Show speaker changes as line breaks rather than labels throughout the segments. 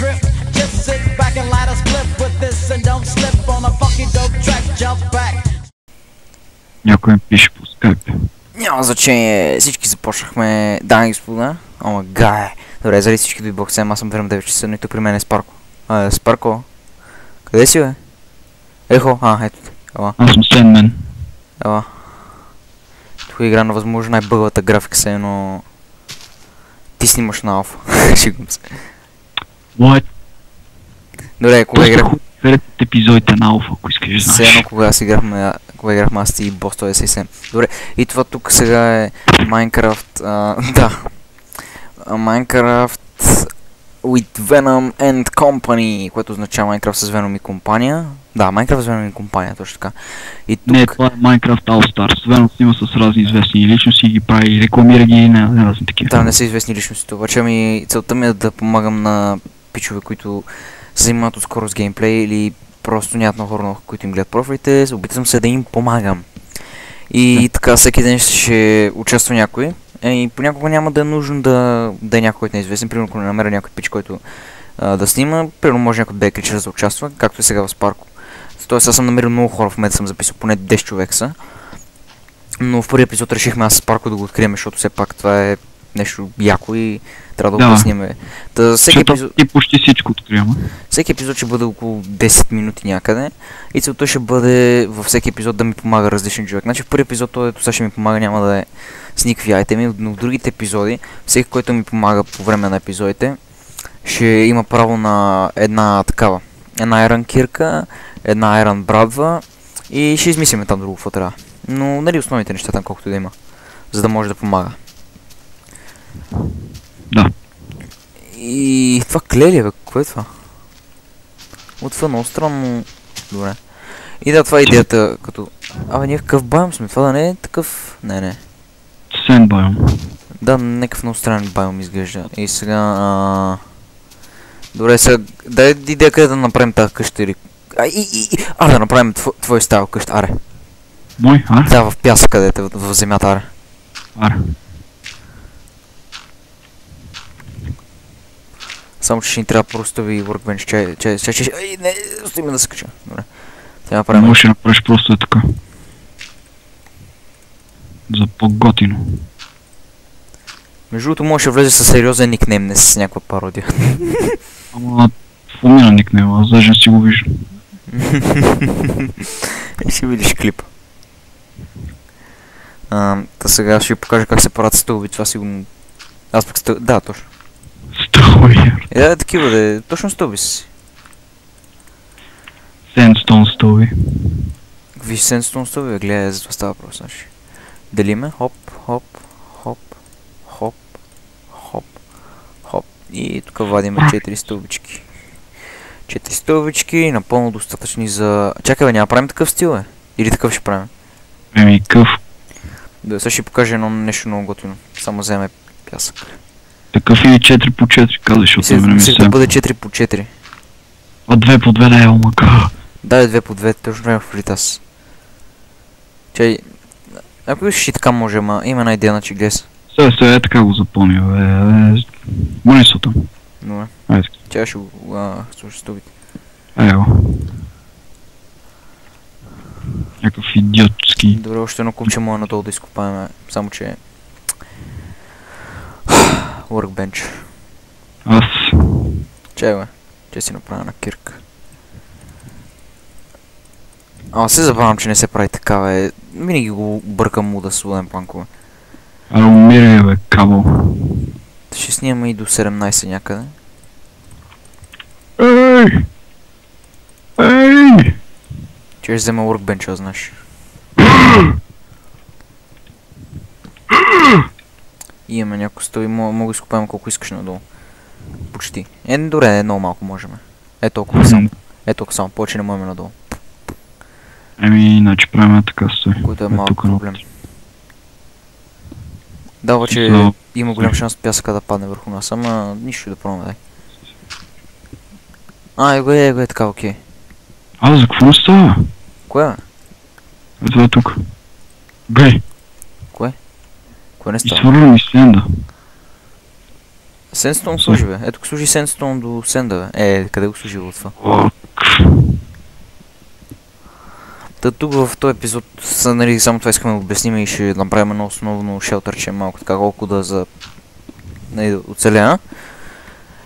trip. Just sit back and light a split with this and don't slip on a funky dope track. Jump back.
Някой ми пише по скайп.
Няма значение, всички започнахме. Дами и господа, ама гае. Добре, зали всички до боксем, аз съм време 9 часа, но и тук при мен е Спарко. А, Спарко. Къде си, бе? Ехо, а, ето те. Ела,
Аз съм Сендмен.
ела. Тук игра на възможно най-бъгвата графика се, но... Ти снимаш на алфа. Шигам се.
What?
Добре, кога играх...
Гледат епизодите на Алфа, ако искаш да
Все
знаеш.
едно кога аз играхме, кога играхме аз и Boss 197. Добре, и това тук сега е Minecraft, а, да. Minecraft with Venom and Company, което означава Minecraft с Venom и компания. Да, Minecraft с Venom и компания, точно така. И тук...
Не, това е Minecraft All Stars. Вено снима с разни известни личности и ги прави, рекламира ги и не разни такива.
Там не са известни личности, обаче ми целта ми е да помагам на пичове, които се занимават отскоро с геймплей или просто нямат много хора, които им гледат профилите, се опитам се да им помагам. И така, всеки ден ще участва някой. Е, и понякога няма да е нужно да, да е някой, който не е известен. Примерно, ако не намеря някой пич, който а, да снима, примерно може някой да крича да участва, както е сега в Спарко. Тоест аз съм намерил много хора, в момента съм записал поне 10 човека са. Но в първи епизод решихме аз с Парко да го открием, защото все пак това е нещо яко и трябва да го
Да.
обясниме. Та, всеки, епизод,
ти почти всичко откриваме.
всеки епизод ще бъде около 10 минути някъде и целта ще бъде във всеки епизод да ми помага различен човек. Значи в първи епизод той, ето сега ще ми помага, няма да е с никакви айтеми, но в другите епизоди, всеки, който ми помага по време на епизодите, ще има право на една такава. Една Iron кирка, една Iron брадва и ще измислиме там друго какво трябва. Но нали основните неща там колкото да има, за да може да помага.
Да.
И това клели, бе, кое е това? От това много странно. Добре. И да, това е идеята, като... Абе, ние в какъв байом сме? Това да не е такъв... Не, не.
Сендбайом.
Да, някакъв много странен байом изглежда. И сега... А... Добре, сега... Дай идея къде да направим тази къща или... А, и, и, и... Аре, да направим тво, твой стайл къща, аре.
Мой, а?
Да, в пясъка, където е, в, в земята, аре.
Аре.
Само, че ще ни трябва просто ви workbench. Чай, чай, чай, чай, Ай, не, остави ме да се кача. Добре. Сега направим...
Може да направиш просто е така. За по-готино.
Между другото, може да влезе със сериозен никнейм, не с някаква пародия.
Ама, помина никнема, аз даже не си го виждам.
ще видиш клип. А, та сега ще ви покажа как се правят стълби, това сигурно... Аз пък стъл... Да, точно.
Столер.
Е, да, такива да е. Точно стълби си.
Сендстон столби.
Какви сенстон стълби, бе? гледай, за това става въпрос, значи. Делиме, хоп, хоп, хоп, хоп, хоп, хоп. И тук вадиме 4 стълбички. 4 стълбички, напълно достатъчни за... Чакай бе, няма правим такъв стил, бе? Или такъв ще правим?
Еми, къв.
Да, сега ще покажа едно нещо много готино. Само вземе пясък.
Такъв или 4 по 4, казваш,
Мислех
време ми
мислех
се.
да бъде 4 по 4.
А 2 по 2 да е, омака.
Дай 2 по 2, точно време в Ритас. Чай, ако искаш и така може, ама има една идея, гледай се.
Сега, сега е така го запомня, бе. е, Мони са там.
Добре.
Айде,
Тя ще го а, слушай стълбите.
айде. Някакъв идиотски.
Добре, още едно купче мое надолу да изкопаем, само че... Workbench.
Аз.
Чай бе, че си направя на кирка. Ама се забавям, че не се прави така, бе. Винаги го бъркам му да своден планкове.
А умирай, бе, кабел.
Ще снимаме и до 17 някъде.
Ей! Ей!
Че ще взема workbench, знаеш. И имаме някои стои, мога, да изкопаем колко искаш надолу. Почти. Е, добре, е много малко можем. Е толкова само. Е толкова само, повече не можем надолу.
Еми, иначе правим така стой.
Което е
Е, но-
проблем. Да, обаче има голям шанс пясъка да падне върху нас, ама нищо да пробваме, дай. А, его е, его е така, окей.
А, за какво става?
Кое бе?
Е, е тук. Бе,
Кое не става?
изхвърля ми сенда.
Сенстон служи, бе. Ето го служи Сенстон до Сенда, бе. Е, къде го служи от това? Та тук в този епизод, са, нали, само това искаме да обясним и ще направим едно основно шелтърче малко така колко да за нали, оцеля.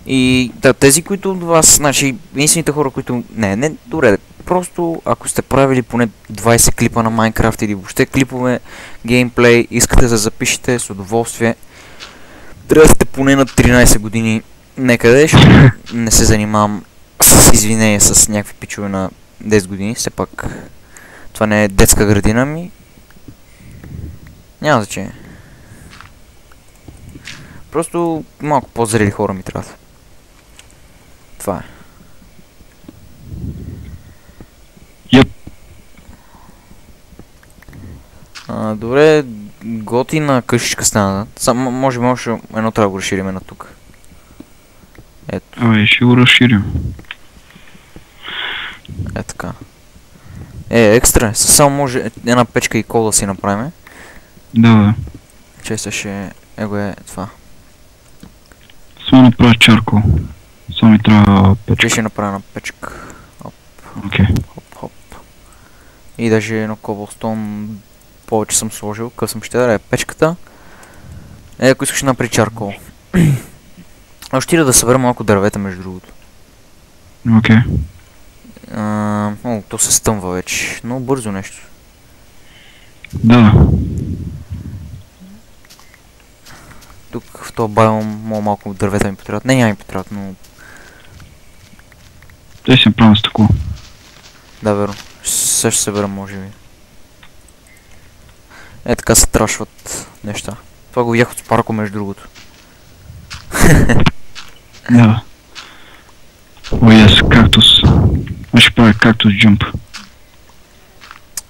И да, тези, които от вас, значи, единствените хора, които... Не, не, добре, просто ако сте правили поне 20 клипа на Майнкрафт или въобще клипове, геймплей, искате да запишете с удоволствие, трябва да сте поне на 13 години некъде, защото не се занимавам с извинение с някакви пичове на 10 години, все пак това не е детска градина ми. Няма значение. Просто малко по-зрели хора ми трябват. Това е. А, добре, готина къщичка стана. Само, може би още едно трябва да го разшириме на тук. Ето,
Абе, ще го разширим.
е така. Е, екстра, само може една печка и кол да си направим.
Да, бе.
Че се ще... Его е това.
Само направя чаркол. Ми трябва печка.
ще направя една печка.
Окей.
Хоп, хоп. И даже едно коблстон повече съм сложил. Къв съм ще даде печката. Е, ако искаш напри чаркол. Още да събера малко дървета между другото.
Окей.
А, о, то се стъмва вече. Много бързо нещо.
Да.
Тук в този байом малко дървета ми потребват. Не, няма ми потребват, но
Те си направим с такова.
да, верно. Сега ще събера, може би. Е, така се трашват неща. Това го видях от Спарко, между другото.
Да. О, ес, кактус. Аз ще правя кактус джумп.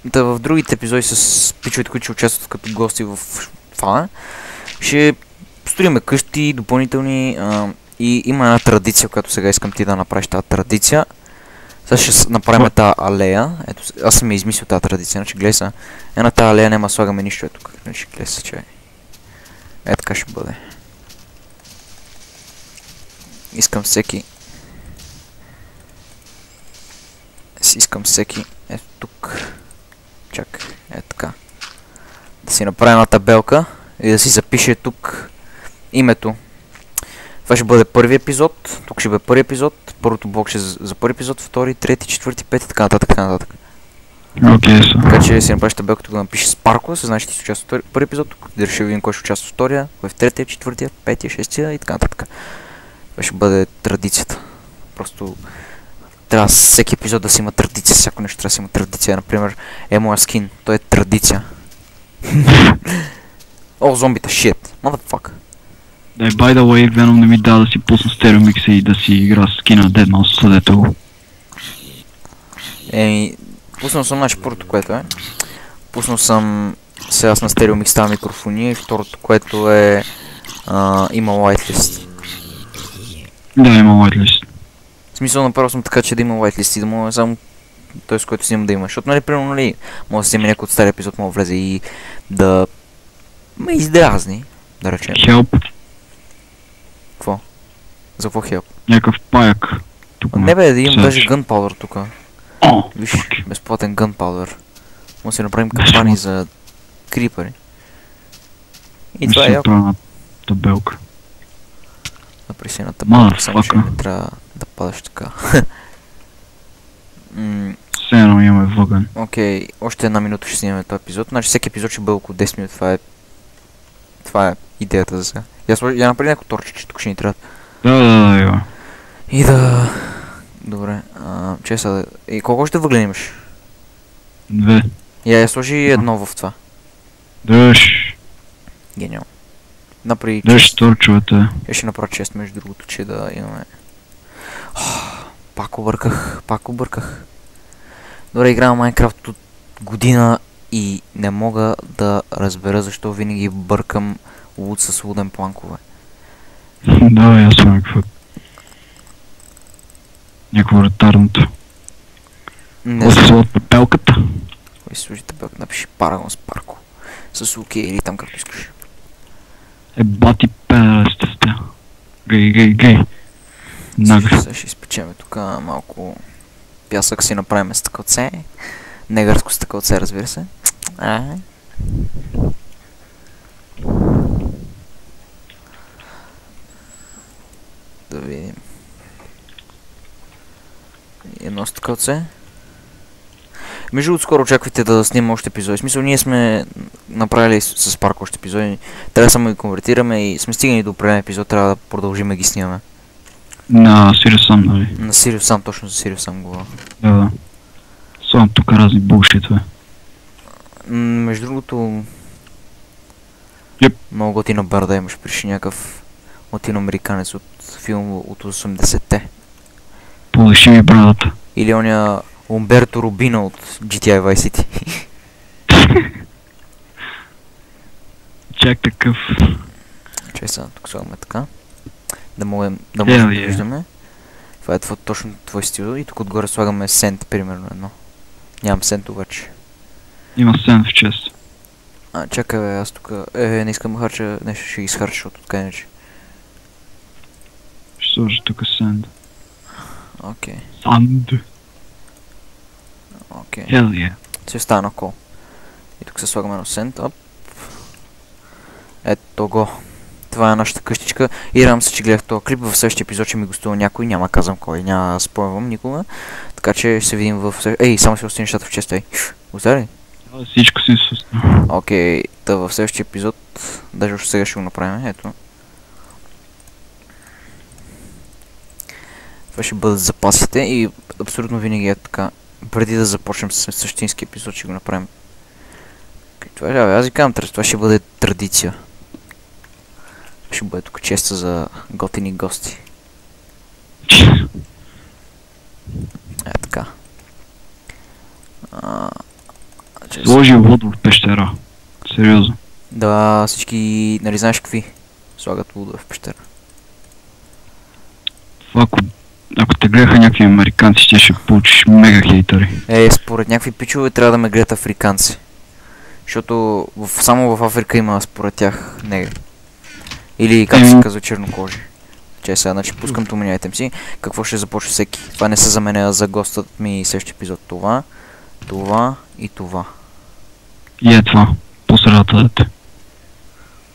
Да, в другите епизоди с пичовете, които ще участват като гости в това, ще строиме къщи, допълнителни а, и има една традиция, която сега искам ти да направиш тази традиция. Сега ще направим тази алея. Ето, аз съм я измислил тази традиция, значи гледай са. Е на тази алея няма слагаме нищо, ето. Значи гледай са, че е така ще бъде. Искам всеки Искам всеки ето тук Чакай, е така. Да си направя една табелка и да си запише тук името. Това ще бъде първи епизод, тук ще бъде първи епизод, първото блок ще е за, първи епизод, втори, трети, четвърти, пети, така нататък, така нататък.
Окей, са.
Така че си направиш табелка, тук да напишеш Спарко, се знае, че ти си участва в първи епизод, тук да видим кой ще участва в втория, кой в третия, четвъртия, петия, шестия и така нататък. Това ще бъде традицията. Просто трябва всеки епизод да си има традиция, всяко нещо трябва да си има традиция. Например, е моя скин, той е традиция. О, зомбите, shit, motherfucker.
Да, by the way, Venom не ми дава да си пусна стереомикса и да си игра с скина Dead Mouse, съдете го.
Еми, пуснал съм, значи първото, което е. Пуснал съм сега с на стереомикс тази микрофония и второто, което е... А, има whitelist.
Да, има whitelist.
В смисъл направил съм така, че да има whitelist и да му е само той, с който снимам да има. Защото, нали, примерно, нали, може да вземе някой от стария епизод, може да влезе и да ме издразни, да речем.
Help?
За какво хелп?
някакъв паяк. Тук
Не бе, да имам даже gunpowder тук. Виж, безплатен gunpowder. Може да направим кампании за крипъри. И това е яко.
табелка.
Направи си на табелка, само че не трябва да падаш така.
Все едно имаме въгън.
Окей, още една минута ще снимаме този епизод. Значи всеки епизод ще бъде около 10 минути. Това е... Това е идеята за сега. Я, я направи някакво торче, че тук ще ни трябва.
Да, да, да, да.
И да... Добре, а, че са... И колко още въглен имаш?
Две.
Я, я сложи едно в това.
Дръж.
Гениално. Направи
Дръж
чест.
торчовете.
Я ще направя чест, между другото, че да имаме... Пак обърках, пак обърках. Добре, играя Майнкрафт от година и не мога да разбера защо винаги бъркам луд с луден планкове.
да, ясно е какво. Някакво ретарното.
Не
слова от пепелката?
Кой служи табелка, напиши Парагон с Парко. С Луки или там както искаш.
Е, бати педера сте. Гей, гей, гей. Нагър.
Сега ще изпечеме тук малко пясък си направим с такълце. Негърско с такълце, разбира се. А. Да видим. Едно с такълце. Между другото, скоро очаквайте да снимам още епизоди. В смисъл, ние сме направили с, с парк още епизоди. Трябва само да ги конвертираме и сме стигнали до определен епизод. Трябва да продължим да ги снимаме.
На Сириус сам, нали?
На Сириус сам, точно за Сириус сам говоря.
Да, да. Само тук разни булшитове.
Между другото...
Yep.
Много готина барда имаш приши някакъв латиноамериканец от филм от 80-те.
Полиши ми брадата.
Или оня Умберто Рубино от GTI Vice City.
Чак такъв.
Чай сега, тук слагаме така. Да можем да, можем да
Hell yeah.
виждаме. Това е тво, точно твой стил. И тук отгоре слагаме сент, примерно едно. Нямам сент обаче.
Има сцен в чест.
А, чакай бе, аз тук... Е, не искам да харча нещо, ще изхарча, защото така иначе.
Ще сложа тук сенд.
Окей,
Санд.
окей.
Hell yeah.
Си остана на кол. И тук се слагаме едно сент. Оп. Ето го. Това е нашата къщичка. И радвам се, че гледах този клип. В следващия епизод ще ми гостува някой. Няма казвам кой. Няма да спойвам никога. Така че ще се видим в... Ей, само ще остави нещата в честа. Ей. Остави.
Всичко си с...
Окей, та в следващия епизод, даже още сега ще го направим, ето. Това ще бъдат запасите и абсолютно винаги е така. Преди да започнем с същински епизод, ще го направим. Това е, аз ви казвам, това ще бъде традиция. Ще бъде тук честа за готини гости. Е така. А, че-
Сложи вод в пещера. Сериозно.
Да, всички, нали знаеш какви? Слагат лудове в пещера.
Това ако, ако те гледаха някакви американци, ще ще получиш мега хейтери.
Е, според някакви пичове трябва да ме гледат африканци. Защото в, само в Африка има според тях негри. Или как се казва чернокожи. Че сега, значи пускам туменяйте си. Какво ще започне всеки? Това не са за мен, а за гостът ми следващия епизод. Това, това и това.
И е това. По средата дете.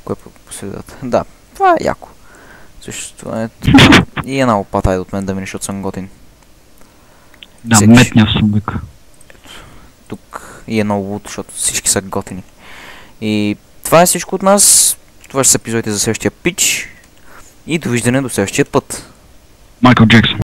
Кое е по по средата? Да, това е яко. Е това. И една лопата е от мен да мине, защото съм готин.
Да,
Всеки-
метня в сундука.
тук и едно луд, защото всички са готини. И това е всичко от нас. Това ще са епизодите за следващия пич. И довиждане до следващия път.
Майкъл Джексън.